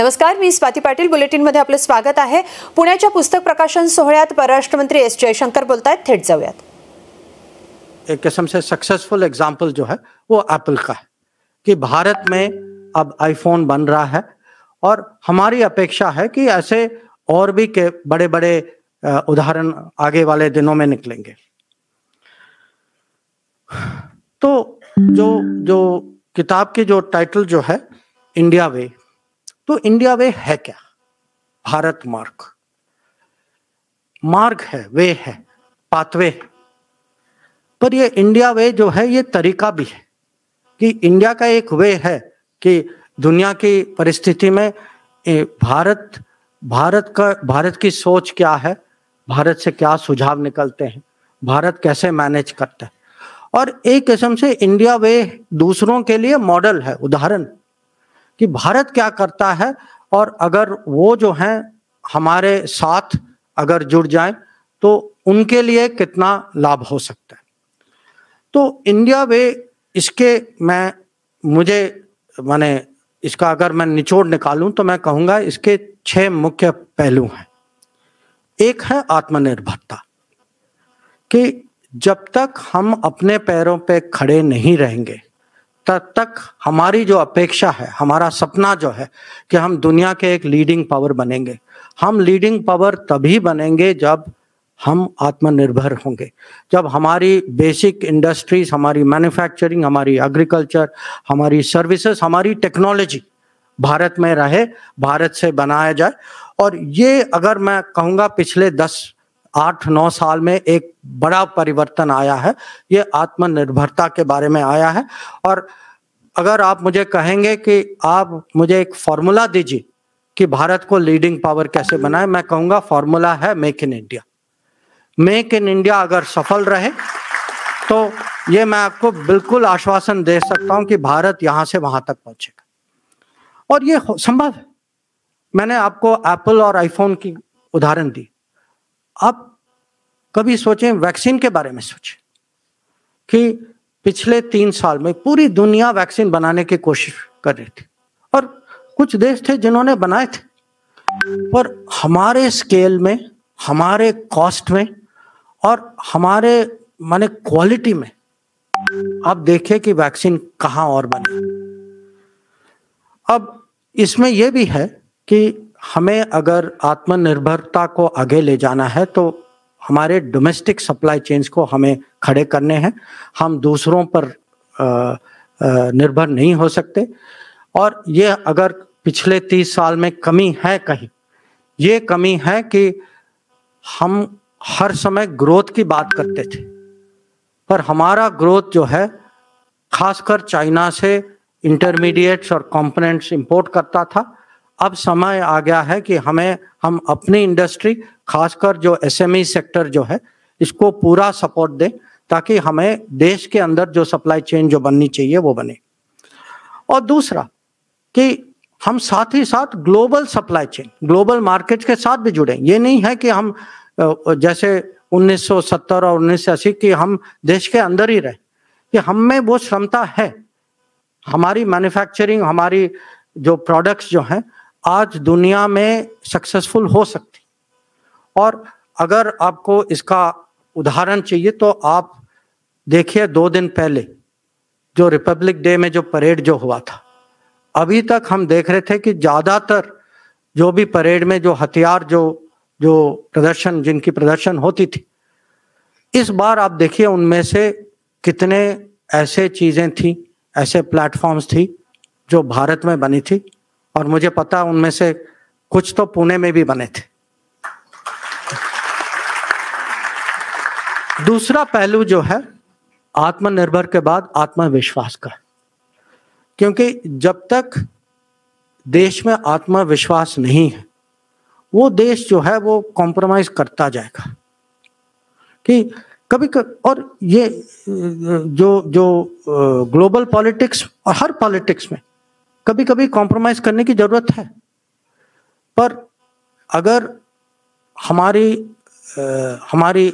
नमस्कार, मी स्वाती पाटील. बुलेटिनमध्ये आपलं स्वागत आहे. पुण्याच्या पुस्तक प्रकाशन सोहळ्यात परराष्ट्र मंत्री एस. जयशंकर बोलत आहेत थेट जाऊयात. एक किस्म से सक्सेसफुल एग्ज़ाम्पल जो है, वो एप्पल का है कि भारत में अब आईफोन बन रहा है और हमारी अपेक्षा है कि ऐसे और भी के बड़े बड़े उदाहरण आगे वाले दिनों में निकलेंगे। तो जो जो किताब की जो टाइटल जो है इंडिया वे तो इंडिया वे है क्या? भारत मार्ग। मार्ग है वे है पाथवे पर ये इंडिया वे जो है, ये तरीका भी है कि इंडिया का एक वे है कि दुनिया की परिस्थिति में भारत भारत का, भारत की सोच क्या है? भारत से क्या सुझाव निकलते हैं? भारत कैसे मैनेज करता है? और एक किस्म से इंडिया वे दूसरों के लिए मॉडल है, उदाहरण। कि भारत क्या करता है और अगर वो जो हैं हमारे साथ अगर जुड़ जाए तो उनके लिए कितना लाभ हो सकता है। तो इंडिया वे इसके मैं, मुझे माने इसका अगर मैं निचोड़ निकालूं तो मैं कहूँगा इसके छह मुख्य पहलू हैं। एक है आत्मनिर्भरता, कि जब तक हम अपने पैरों पे खड़े नहीं रहेंगे तब तक हमारी जो अपेक्षा है, हमारा सपना जो है कि हम दुनिया के एक लीडिंग पावर बनेंगे। हम लीडिंग पावर तभी बनेंगे जब हम आत्मनिर्भर होंगे। जब हमारी बेसिक इंडस्ट्रीज़ हमारी मैन्युफैक्चरिंग हमारी एग्रीकल्चर हमारी सर्विसेज़ हमारी टेक्नोलॉजी भारत में रहे, भारत से बनाया जाए। और ये अगर मैं कहूँगा पिछले दस आठ नौ साल में एक बड़ा परिवर्तन आया है। ये आत्मनिर्भरता के बारे में आया है। और अगर आप मुझे कहेंगे कि आप मुझे एक फॉर्मूला दीजिए कि भारत को लीडिंग पावर कैसे बनाए, मैं कहूँगा फॉर्मूला है make in India. Make in India अगर सफल रहे तो ये मैं आपको बिल्कुल आश्वासन दे सकता हूँ कि भारत यहाँ से वहाँ तक पहुंचेगा। और ये संभव है। मैंने आपको एप्पल और आईफोन की उदाहरण दी। आप कभी सोचें, वैक्सीन के बारे में सोचें कि पिछले तीन साल में पूरी दुनिया वैक्सीन बनाने की कोशिश कर रही थी और कुछ देश थे जिन्होंने बनाए थे। पर हमारे स्केल में, हमारे कॉस्ट में और हमारे, माने क्वालिटी में आप देखिए कि वैक्सीन कहाँ और बने। अब इसमें यह भी है कि हमें अगर आत्मनिर्भरता को आगे ले जाना है तो हमारे डोमेस्टिक सप्लाई चेन्स को हमें खड़े करने हैं। हम दूसरों पर निर्भर नहीं हो सकते। और ये अगर पिछले तीस साल में कमी है कहीं, ये कमी है कि हम हर समय ग्रोथ की बात करते थे। पर हमारा ग्रोथ जो है, खासकर चाइना से इंटरमीडिएट्स और कंपोनेंट्स इंपोर्ट करता था। अब समय आ गया है कि हमें, हम अपनी इंडस्ट्री खासकर जो एसएमई सेक्टर e जो है, इसको पूरा सपोर्ट दें, ताकि हमें देश के अंदर जो सप्लाई चेन जो बननी चाहिए, वो बने। और दूसरा, कि हम साथ ही साथ global supply chain global market के साथ भी जुड़े। ये नहीं है कि हम जैसे 1970 और 1980 की हम देश के अंदर ही रहे। कि हम में वो क्षमता है। हमारी मैन्युफैक्चरिंग हमारी जो प्रोडक्ट्स जो हैं आज दुनिया में सक्सेसफुल हो सकती। और अगर आपको इसका उदाहरण चाहिए तो आप देखिए दो दिन पहले, जो रिपब्लिक डे में जो परेड जो हुआ था, अभी तक हम देख रहे थे कि ज़्यादातर जो भी परेड में जो हथियार, जो जो प्रदर्शन, जिनकी प्रदर्शन होती थी, इस बार आप देखिए उनमें से कितने ऐसे चीज़ें थी, ऐसे प्लेटफॉर्म्स थी, जो भारत में बनी थी। और मुझे पता उनमें से कुछ तो पुणे में भी बने थे। दूसरा पहलू जो है, आत्मनिर्भर के बाद आत्मविश्वास का। क्योंकि जब तक देश में आत्मविश्वास नहीं है, वो देश जो है, वो कॉम्प्रोमाइज करता जाएगा। कि कभी कभी और ये, जो जो ग्लोबल पॉलिटिक्स और हर पॉलिटिक्स में कभी कभी कॉम्प्रोमाइज करने की ज़रूरत है। पर अगर हमारी आ, हमारी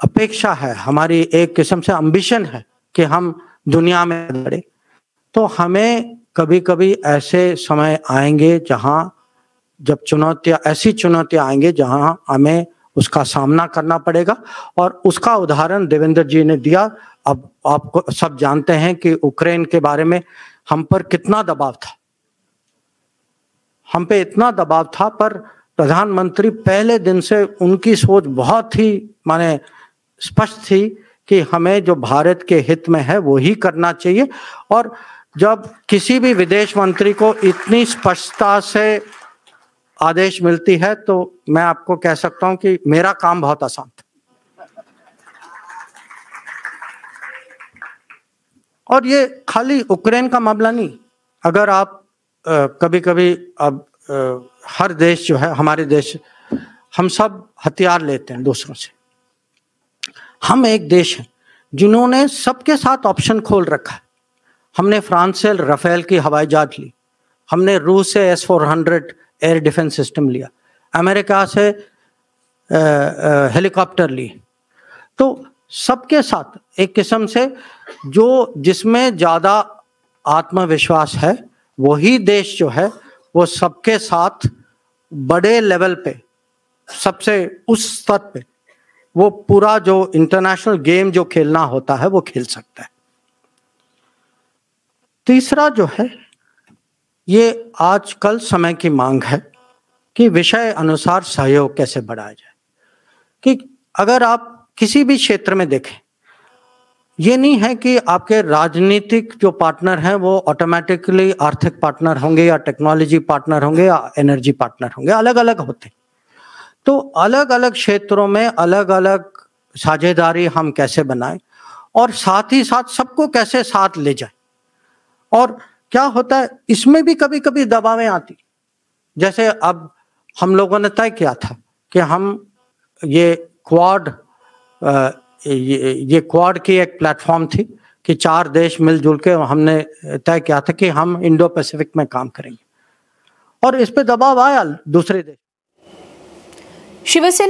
अपेक्षा है हमारी एक किस्म से अम्बिशन है कि हम दुनिया में बढ़े तो हमें कभी कभी ऐसे समय आएँगे जहाँ जब चुनौतियाँ ऐसी चुनौतियाँ आएँगे जहाँ हमें उसका सामना करना पड़ेगा। और उसका उदाहरण देवेंद्र जी ने दिया। अब आपको सब जानते हैं कि यूक्रेन के बारे में हम पर कितना दबाव था। हम पे इतना दबाव था, पर प्रधानमंत्री पहले दिन से उनकी सोच बहुत ही माने स्पष्ट थी कि हमें जो भारत के हित में है, वो ही करना चाहिए। और जब किसी भी विदेश मंत्री को इतनी स्पष्टता से आदेश मिलती है तो मैं आपको कह सकता हूँ कि मेरा काम बहुत आसान था। और ये खाली यूक्रेन का मामला नहीं। अगर आप कभी कभी अब आ, हर देश जो है हमारे देश हम सब हथियार लेते हैं दूसरों से। हम एक देश हैं जिन्होंने सबके साथ ऑप्शन खोल रखा है। हमने फ्रांस से रफेल की हवाई जहाज़ ली। हमने रूस से S four hundred air defence system लिया। अमेरिका से हेलीकॉप्टर ली। तो सबके साथ, एक किस्म से जो जिसमें ज़्यादा आत्मविश्वास है, वही देश जो है, वो सबके साथ बड़े लेवल पे, सबसे उस स्तर पे, वो पूरा जो इंटरनेशनल गेम जो खेलना होता है, वो खेल सकता है। तीसरा जो है, ये आजकल समय की मांग है कि विषय अनुसार सहयोग कैसे बढ़ाया जाए। कि अगर आप किसी भी क्षेत्र में देखें। ये नहीं है कि आपके राजनीतिक जो पार्टनर हैं, वो ऑटोमेटिकली आर्थिक पार्टनर होंगे या टेक्नोलॉजी पार्टनर होंगे या एनर्जी पार्टनर होंगे अलग अलग होते। तो अलग अलग क्षेत्रों में अलग अलग साझेदारी हम कैसे बनाएँ और साथ ही साथ सबको कैसे साथ ले जाए। और क्या होता है, इसमें भी कभी कभी दबावें आती। जैसे अब हम लोगों ने तय किया था कि हम ये क्वाड ये, ये क्वाड की एक प्लेटफॉर्म थी कि चार देश मिलजुल के हमने तय किया था कि हम इंडो पैसिफिक में काम करेंगे। और इस पे दबाव आया दूसरे देश। शिवसेना